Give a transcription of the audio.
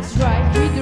That's right,